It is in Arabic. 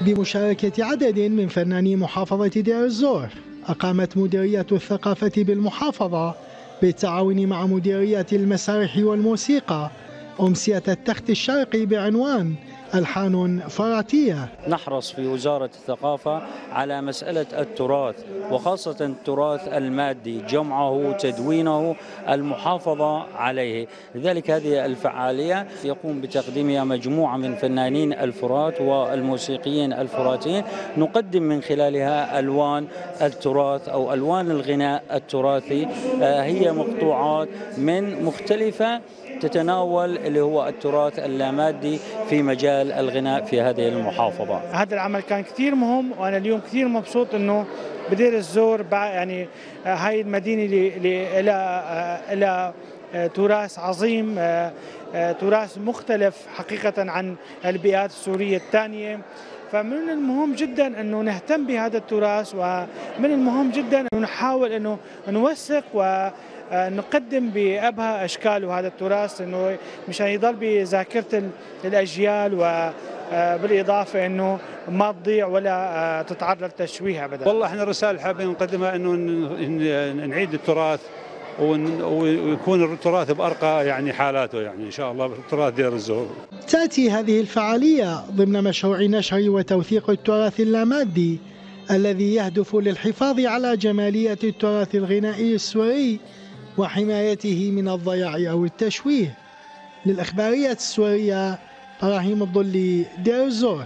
بمشاركة عدد من فناني محافظة دير الزور أقامت مديرية الثقافة بالمحافظة بالتعاون مع مديرية المسارح والموسيقى أمسية التخت الشرقي بعنوان ألحان فراتية. نحرص في وزارة الثقافة على مسألة التراث وخاصة التراث المادي جمعه تدوينه المحافظة عليه. لذلك هذه الفعالية يقوم بتقديمها مجموعة من فنانين الفرات والموسيقيين الفراتيين نقدم من خلالها ألوان التراث أو ألوان الغناء التراثي. هي مقطوعات من مختلفة تتناول اللي هو التراث اللامادي في مجال الغناء في هذه المحافظة. هذا العمل كان كثير مهم وأنا اليوم كثير مبسوط أنه بدير الزور يعني هاي المدينة اللي لها لها تراث عظيم تراث مختلف حقيقة عن البيئات السورية الثانية. فمن المهم جدا إنه نهتم بهذا التراث ومن المهم جدا إنه نحاول إنه نوثق و نقدم بأبهى أشكاله هذا التراث أنه مشان يضل بذاكرة الأجيال وبالإضافة أنه ما تضيع ولا تتعرض للتشويه أبدا. والله إحنا رسالة حابين نقدمها أنه نعيد التراث ويكون التراث بأرقى يعني حالاته يعني إن شاء الله التراث دير الزهور. تأتي هذه الفعالية ضمن مشروع نشر وتوثيق التراث اللامادي الذي يهدف للحفاظ على جمالية التراث الغنائي السوري وحمايته من الضياع أو التشويه. للإخبارية السورية إبراهيم الضلي دير الزور